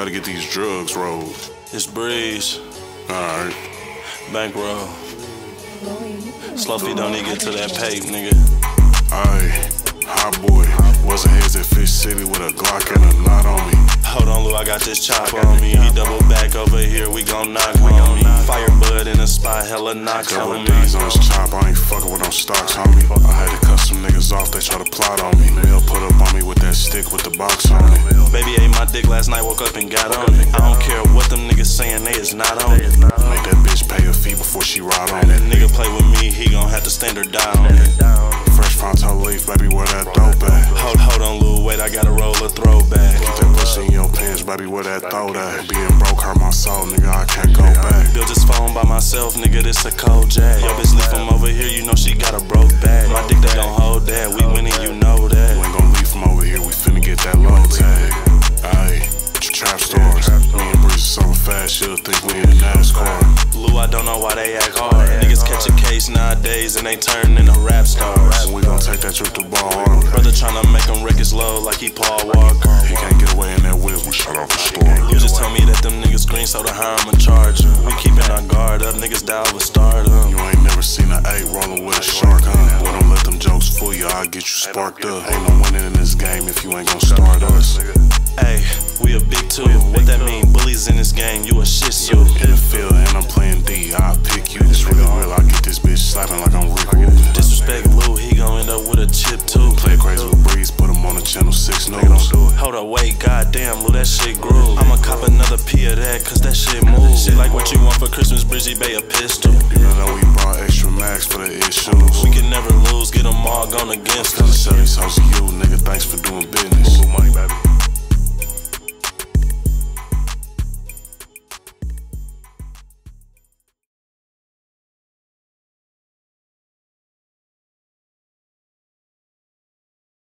Gotta get these drugs rolled. It's Breeze, Alright. bankroll. Slow don't even get to that pay, nigga. Aye. Hot boy. Wasn't heads at Fish City with a Glock and a knot on me. Hold on, Lou, I got this chop on me. He double back over here, we gon' knock we on me. Fire bud in the spot, hella Couple on me. D's on his chop, I ain't fucking with no stocks me. I had to cut some niggas off, they try to plot on me. They'll put up on me with that stick with the box on dick last night, woke up and got on it. I don't care what them niggas saying, they is not on it. Make that bitch pay a fee before she ride on it. Nigga play with me, he gon' have to stand or die on it. Fresh frontal leaf, baby, where that dope at? Hold, hold on, Lou, wait, I gotta roll a throwback. Keep that pussy in your pants, baby, where that throat at? Being broke hurt my soul, nigga, I can't go back. Built this phone by myself, nigga, this a cold jack. Yo, bitch, leave from over fast, she'll think we in NASCAR. Lou, I don't know why they act hard. Niggas catch a case nowadays and they turn into rap stars. We gon' take that trip to Ball Brother tryna make him wreck his load like he Paul Walker. He can't get away in that whip, we shut off the store. You just tell me that them niggas green, so the how I'ma charge. We keepin' our guard up, niggas down with stardom. You ain't never seen an eight rolling with a shark, huh? Well, don't let them jokes fool you, I'll get you sparked up. Ain't no winning in this game if you ain't gon' start us. Hey, we a big two. That? Bullies in this game, you a shit suit. In the field, and I'm playing D, I'll pick you. It's really real, I get this bitch slapping like I'm Rick Rude. Disrespect Lou, he gon' end up with a chip too. Play crazy with Breeze, put him on the channel 6 news. Hold up, wait, goddamn, Lou, that shit grew. I'ma cop another P of that, cause that shit move. Shit like what you want for Christmas, Bridgie Bay a pistol. Even though we brought extra max for the issues. We can never lose, get them all gone against Cause us. Sell these hoes to you, nigga, thanks for doing business. Money, baby.